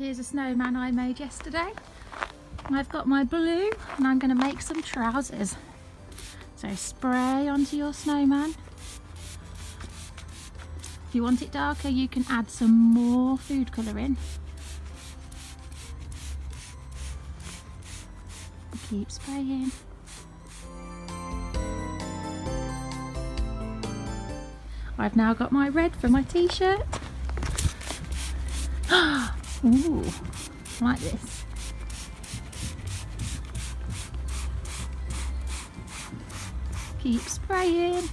snowman I made yesterday. I've got my blue and I'm going to make some trousers. So spray onto your snowman. If you want it darker you can add some more food colouring. Keep spraying. I've now got my red for my t-shirt. Ooh, like this. Keep spraying.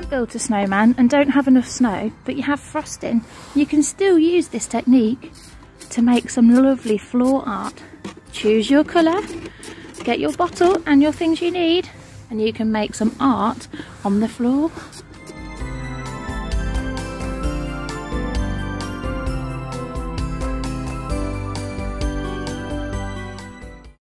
haven't built a snowman and don't have enough snow, but you have frosting, you can still use this technique to make some lovely floor art. Choose your colour, get your bottle and your things you need, and you can make some art on the floor